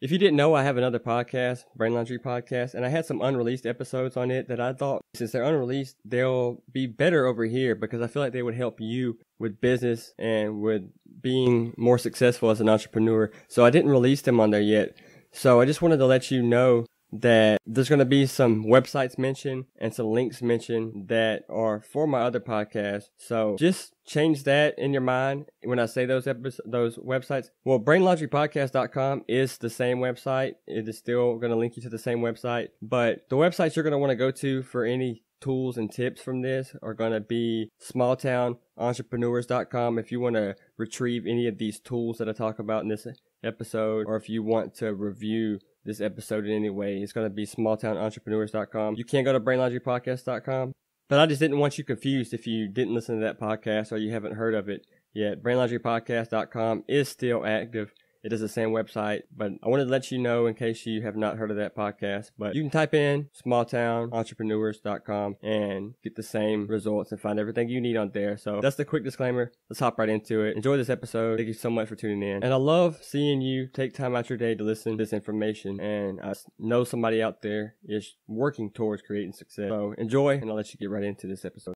If you didn't know, I have another podcast, Brain Laundry Podcast, and I had some unreleased episodes on it that I thought, since they're unreleased, they'll be better over here because I feel like they would help you with business and with being more successful as an entrepreneur. So I didn't release them on there yet. So I just wanted to let you know that there's going to be some websites mentioned and some links mentioned that are for my other podcast. So just change that in your mind when I say those episodes, those websites. Well, brainlaundrypodcast.com is the same website. It is still going to link you to the same website, but the websites you're going to want to go to for any tools and tips from this are going to be smalltownentrepreneurs.com if you want to retrieve any of these tools that I talk about in this episode or if you want to review this episode in any way, it's going to be smalltownentrepreneurs.com. You can go to brainlaundrypodcast.com. But I just didn't want you confused if you didn't listen to that podcast or you haven't heard of it yet. Brainlaundrypodcast.com is still active. It is the same website, but I wanted to let you know in case you have not heard of that podcast. But you can type in smalltownentrepreneurs.com and get the same results and find everything you need on there. So that's the quick disclaimer. Let's hop right into it. Enjoy this episode. Thank you so much for tuning in. And I love seeing you take time out your day to listen to this information. And I know somebody out there is working towards creating success. So enjoy, and I'll let you get right into this episode.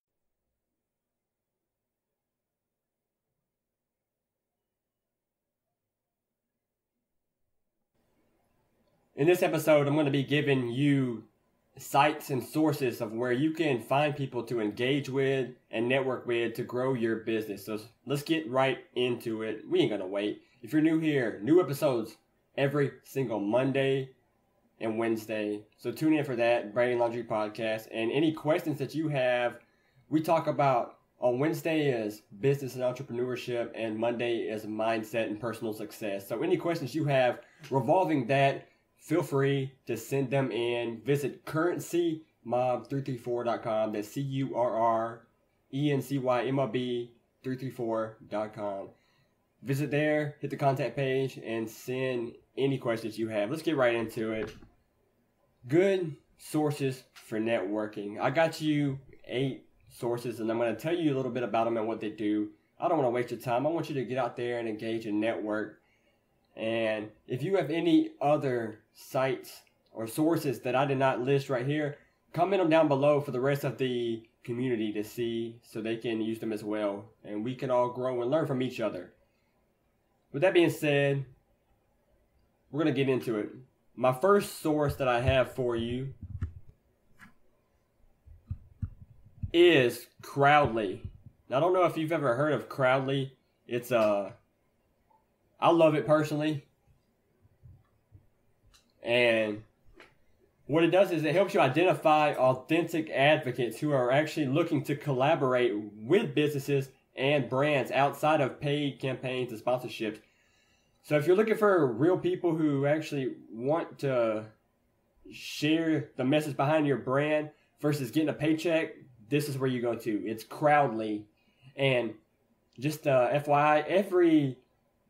In this episode, I'm going to be giving you sites and sources of where you can find people to engage with and network with to grow your business. So let's get right into it. We ain't going to wait. If you're new here, new episodes every single Monday and Wednesday. So tune in for that Brain Laundry podcast. And any questions that you have, we talk about on Wednesday is business and entrepreneurship, and Monday is mindset and personal success. So any questions you have revolving that, feel free to send them in. Visit currencymob334.com. That's C U R R E N C Y M O B 334.com. Visit there, hit the contact page, and send any questions you have. Let's get right into it. Good sources for networking. I got you eight sources, and I'm going to tell you a little bit about them and what they do. I don't want to waste your time. I want you to get out there and engage and network. And if you have any other sites or sources that I did not list right here, comment them down below for the rest of the community to see so they can use them as well. And we can all grow and learn from each other. With that being said, we're going to get into it. My first source that I have for you is Crowdly. Now, I don't know if you've ever heard of Crowdly. It's a I love it personally. And what it does is it helps you identify authentic advocates who are actually looking to collaborate with businesses and brands outside of paid campaigns and sponsorships. So if you're looking for real people who actually want to share the message behind your brand versus getting a paycheck, this is where you go to. It's Crowdly. And just uh, FYI, every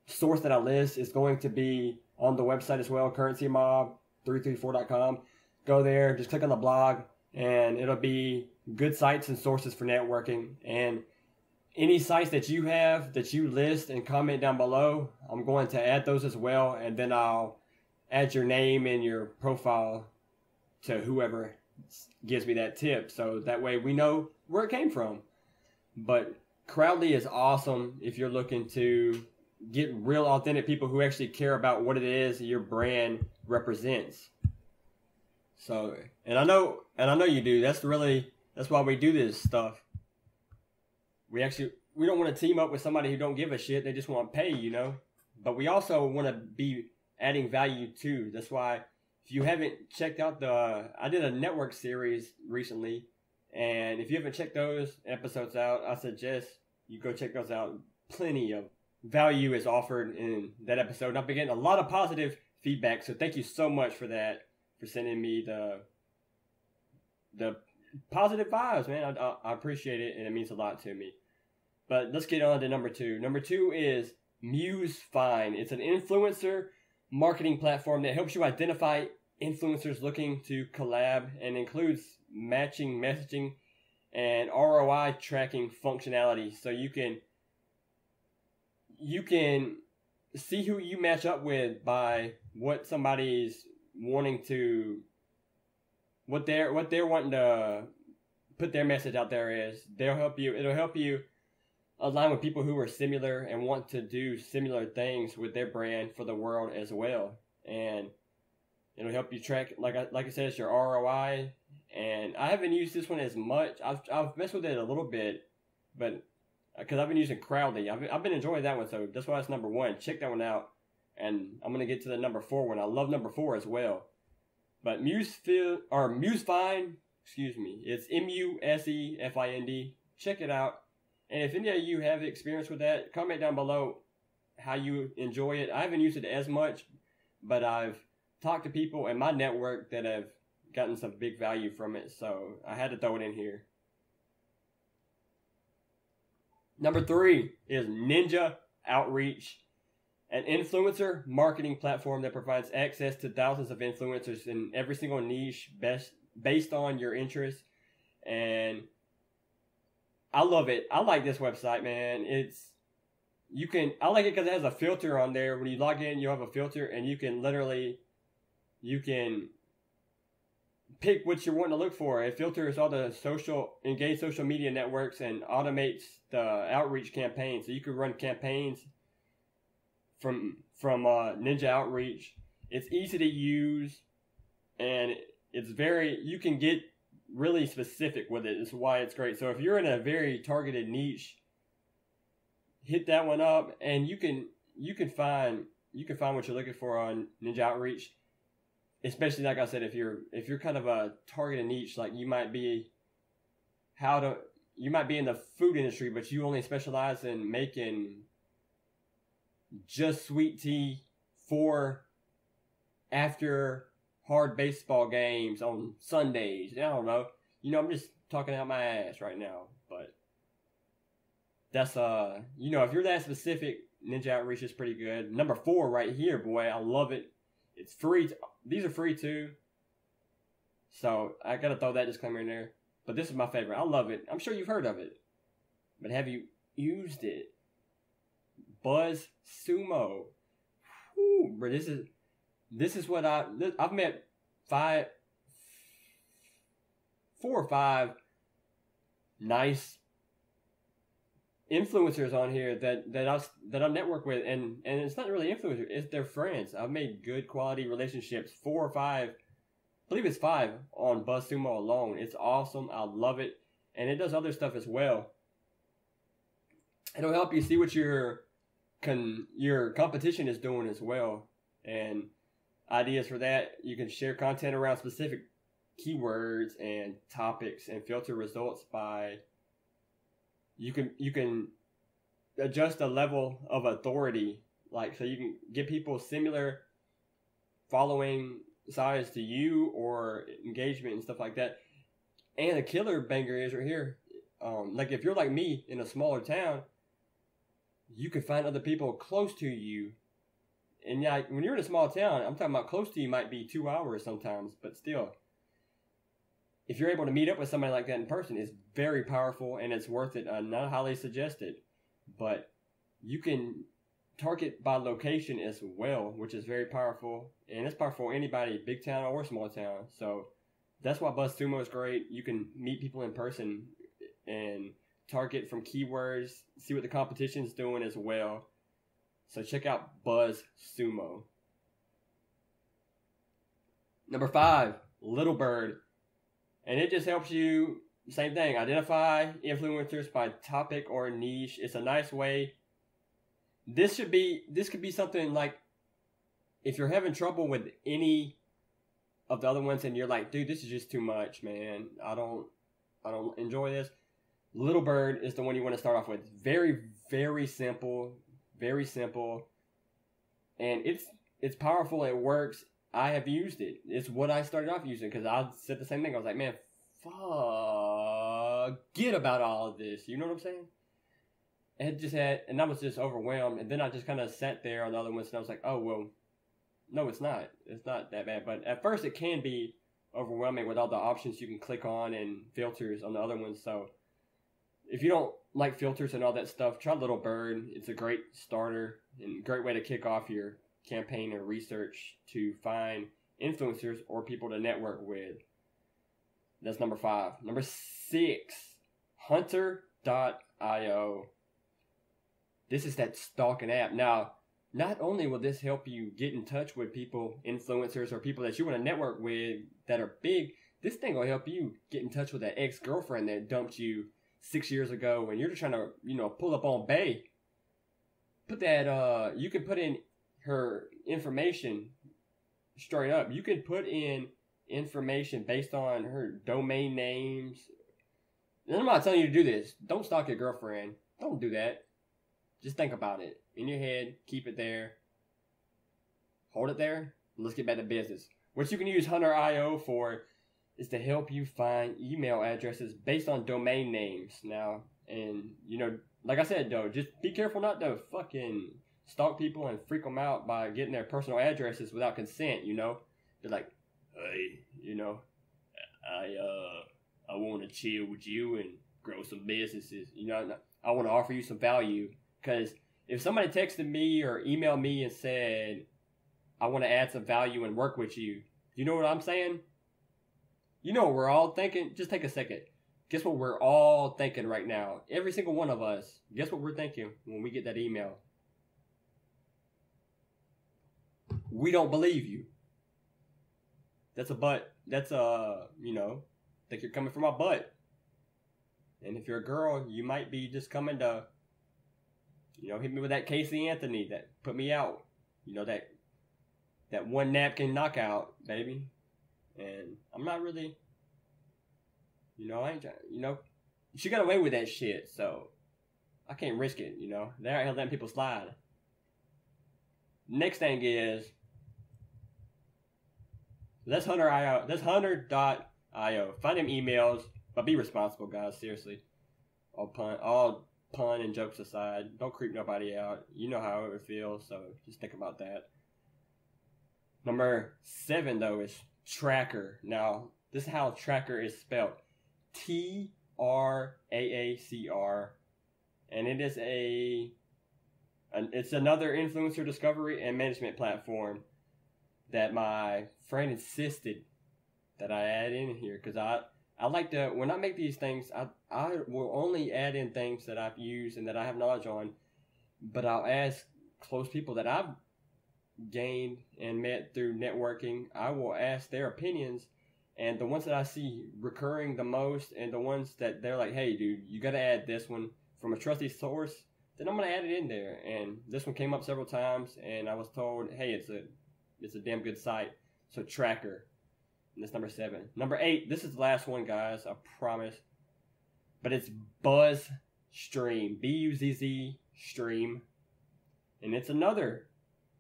source that I list is going to be on the website as well, currencymob334.com. Go there, just click on the blog, and it'll be good sites and sources for networking. And any sites that you have that you list and comment down below, I'm going to add those as well, and then I'll add your name and your profile to whoever gives me that tip. So that way we know where it came from. But Crowdly is awesome if you're looking to get real authentic people who actually care about what it is your brand represents. So, and I know, and I know you do. That's really that's why we do this stuff. We actually we don't want to team up with somebody who don't give a shit. They just want to pay, you know. But we also want to be adding value too. That's why if you haven't checked out the, I did a network series recently, and if you haven't checked those episodes out, I suggest you go check those out. Plenty of value is offered in that episode. Been getting a lot of positive feedback, so thank you so much for that, for sending me the the positive vibes, man. I, I appreciate it, and it means a lot to me. But let's get on to number two. Number two is Muse Fine. It's an influencer marketing platform that helps you identify influencers looking to collab and includes matching messaging and ROI tracking functionality so you can you can see who you match up with by what somebody's wanting to what they're what they're wanting to put their message out there is. They'll help you it'll help you align with people who are similar and want to do similar things with their brand for the world as well. And it'll help you track like I, like I said it's your ROI and I haven't used this one as much. I've, I've messed with it a little bit but because I've been using Crowdly I've, I've been enjoying that one so that's why it's number one. Check that one out and I'm gonna get to the number four one. I love number four as well. But Musefind or Musefind excuse me it's M-U-S-E-F-I-N-D check it out. And if any of you have experience with that, comment down below how you enjoy it. I haven't used it as much, but I've talked to people in my network that have gotten some big value from it, so I had to throw it in here. Number three is Ninja Outreach, an influencer marketing platform that provides access to thousands of influencers in every single niche best based on your interests and I love it. I like this website, man. It's you can I like it because it has a filter on there. When you log in, you have a filter, and you can literally you can pick what you're wanting to look for. It filters all the social engaged social media networks and automates the outreach campaigns. So you can run campaigns from from uh, Ninja Outreach. It's easy to use, and it's very you can get really specific with it. it. Is why it's great. So if you're in a very targeted niche, hit that one up, and you can you can find you can find what you're looking for on Ninja Outreach. Especially like I said, if you're if you're kind of a targeted niche, like you might be how to you might be in the food industry, but you only specialize in making just sweet tea for after hard baseball games on Sundays. I don't know. You know, I'm just talking out my ass right now, but that's uh, you know, if you're that specific, Ninja Outreach is pretty good. Number four right here, boy, I love it. It's free. These are free too. So I gotta throw that disclaimer in there. But this is my favorite. I love it. I'm sure you've heard of it, but have you used it? Buzz Sumo. Whew, this is this is what I I've met five, four or five nice influencers on here that that I that I network with, and and it's not really influencers; it's their friends. I've made good quality relationships. Four or five, I believe it's five on BuzzSumo alone. It's awesome. I love it, and it does other stuff as well. It'll help you see what your con your competition is doing as well, and ideas for that. You can share content around specific keywords and topics and filter results by you can you can adjust the level of authority like so you can get people similar following size to you or engagement and stuff like that. And a killer banger is right here. Um, like if you're like me in a smaller town you can find other people close to you. And yeah, when you're in a small town, I'm talking about close to you might be two hours sometimes, but still, if you're able to meet up with somebody like that in person, it's very powerful and it's worth it. Uh, not highly suggested, but you can target by location as well, which is very powerful, and it's powerful anybody, big town or small town. So that's why Buzz Sumo is great. You can meet people in person and target from keywords, see what the competition is doing as well so check out Buzz Sumo. Number five, Little Bird. And it just helps you, same thing, identify influencers by topic or niche. It's a nice way. This should be, this could be something like if you're having trouble with any of the other ones and you're like, dude, this is just too much, man. I don't, I don't enjoy this. Little Bird is the one you want to start off with. Very, very simple, very simple, and it's it's powerful. It works. I have used it. It's what I started off using because I said the same thing. I was like, man, forget about all of this. You know what I'm saying? It just had, and I was just overwhelmed. And then I just kind of sat there on the other ones, and I was like, oh well, no, it's not. It's not that bad. But at first, it can be overwhelming with all the options you can click on and filters on the other ones. So if you don't like filters and all that stuff, try Little Bird. It's a great starter and great way to kick off your campaign or research to find influencers or people to network with. That's number five. Number six, Hunter.io. This is that stalking app. Now, not only will this help you get in touch with people, influencers, or people that you want to network with that are big, this thing will help you get in touch with that ex girlfriend that dumped you six years ago and you're just trying to, you know, pull up on Bay. Put that, uh, you can put in her information straight up. You can put in information based on her domain names. And I'm not telling you to do this. Don't stalk your girlfriend. Don't do that. Just think about it in your head, keep it there, hold it there, let's get back to business. What you can use Hunter.io for is to help you find email addresses based on domain names now. And, you know, like I said, though, just be careful not to fucking stalk people and freak them out by getting their personal addresses without consent, you know? They're like, hey, you know, I, uh, I want to chill with you and grow some businesses. You know, I want to offer you some value because if somebody texted me or emailed me and said, I want to add some value and work with you, you know what I'm saying? You know what we're all thinking? Just take a second. Guess what we're all thinking right now? Every single one of us. Guess what we're thinking when we get that email? We don't believe you. That's a butt. That's a, you know, think you're coming from my butt. And if you're a girl, you might be just coming to you know, hit me with that Casey Anthony that put me out. You know that that one napkin knockout, baby. And I'm not really, you know, I ain't, you know, she got away with that shit, so I can't risk it. You know, they're out here letting people slide. Next thing is that's Hunter IO. That's Hunter.io. Find them emails, but be responsible, guys. Seriously, all pun, all pun and jokes aside, don't creep nobody out. You know how it would feel, so just think about that. Number seven, though, is Traackr. Now, this is how Traackr is spelled T R A A C R. And it is a, an, it's another influencer discovery and management platform that my friend insisted that I add in here because I I like to when I make these things, I I will only add in things that I've used and that I have knowledge on, but I'll ask close people that I've gained and met through networking. I will ask their opinions, and the ones that I see recurring the most, and the ones that they're like, "Hey, dude, you got to add this one from a trusty source." Then I'm gonna add it in there, and this one came up several times, and I was told, "Hey, it's a it's a damn good site." So Traackr. and that's number seven. Number eight, this is the last one, guys. I promise. But it's Buzz Stream. B U Z Z Stream. And it's another,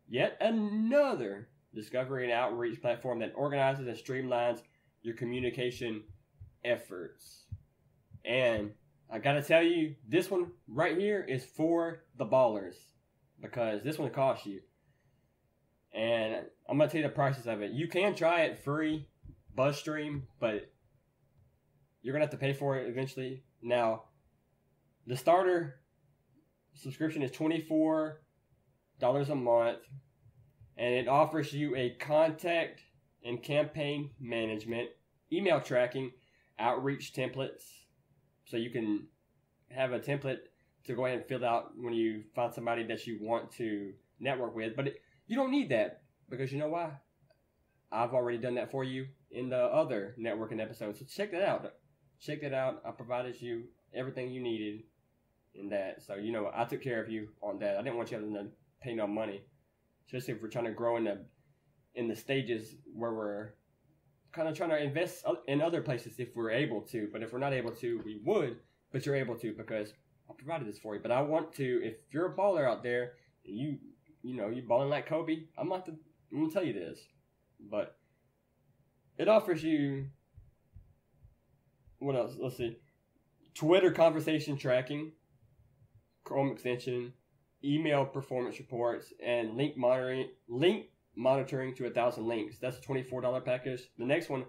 yet another discovery and outreach platform that organizes and streamlines your communication efforts. And I gotta tell you, this one right here is for the ballers because this one costs you. And I'm gonna tell you the prices of it. You can try it free BuzzStream, but you're gonna have to pay for it eventually. Now, the starter subscription is twenty four dollars a month, and it offers you a contact and campaign management, email tracking, outreach templates, so you can have a template to go ahead and fill out when you find somebody that you want to network with. But it, you don't need that because you know why? I've already done that for you in the other networking episodes. So check that out. Check that out. I provided you everything you needed in that. So you know, I took care of you on that. I didn't want you to pay no money, especially if we're trying to grow in the in the stages where we're kind of trying to invest in other places if we're able to. But if we're not able to, we would. But you're able to because I provided this for you. But I want to. If you're a baller out there, you you know you're balling like Kobe, I'm not. To, I'm gonna tell you this, but it offers you what else? Let's see. Twitter conversation tracking, Chrome extension, email performance reports, and link monitoring link monitoring to a thousand links. That's a twenty four dollar package. The next one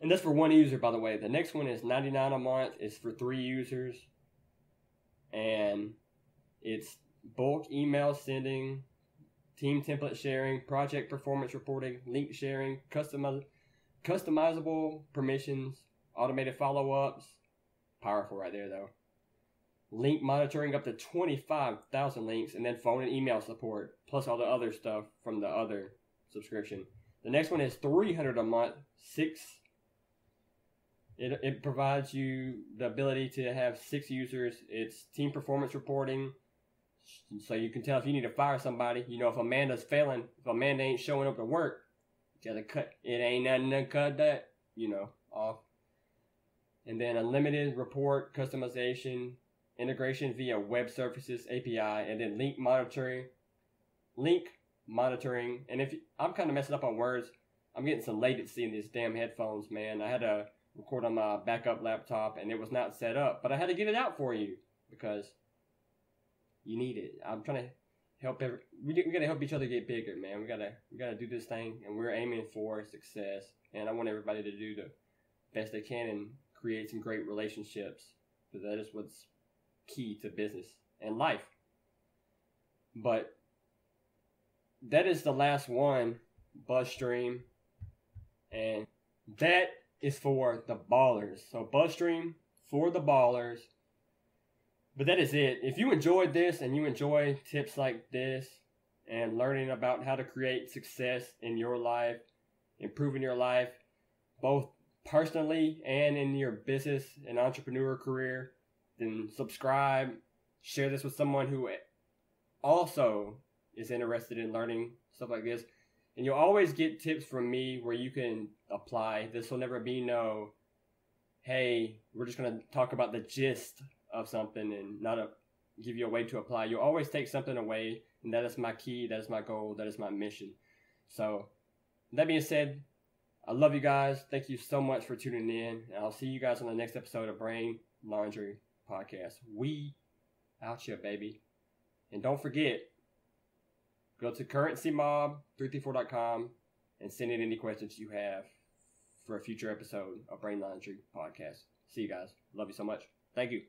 And that's for one user, by the way. The next one is 99 a month. It's for three users. And it's bulk email sending, team template sharing, project performance reporting, link sharing, customiz- customizable permissions, automated follow ups. Powerful right there, though. Link monitoring up to 25,000 links, and then phone and email support, plus all the other stuff from the other subscription. The next one is 300 a month, six. It, it provides you the ability to have six users. It's team performance reporting, so you can tell if you need to fire somebody. You know, if Amanda's failing, if Amanda ain't showing up to work, you gotta cut. It ain't nothing to cut that, you know, off. And then unlimited report customization, integration via web services API, and then link monitoring, link monitoring. And if I'm kind of messing up on words, I'm getting some latency in these damn headphones, man. I had to record on my backup laptop, and it was not set up, but I had to get it out for you because you need it. I'm trying to help every. We, we gotta help each other get bigger, man. We gotta we gotta do this thing, and we're aiming for success. And I want everybody to do the best they can and create some great relationships because that is what's key to business and life. But that is the last one, BuzzStream, and that is for the ballers. So BuzzStream for the ballers. But that is it. If you enjoyed this and you enjoy tips like this and learning about how to create success in your life, improving your life, both personally and in your business and entrepreneur career, then subscribe, share this with someone who also is interested in learning stuff like this. And you'll always get tips from me where you can apply. This will never be no, hey, we're just going to talk about the gist of something and not a, give you a way to apply. You'll always take something away, and that is my key, that is my goal, that is my mission. So, that being said, I love you guys. Thank you so much for tuning in. And I'll see you guys on the next episode of Brain Laundry Podcast. We out here, baby. And don't forget, go to currencymob334.com and send in any questions you have for a future episode of Brain Laundry Podcast. See you guys. Love you so much. Thank you.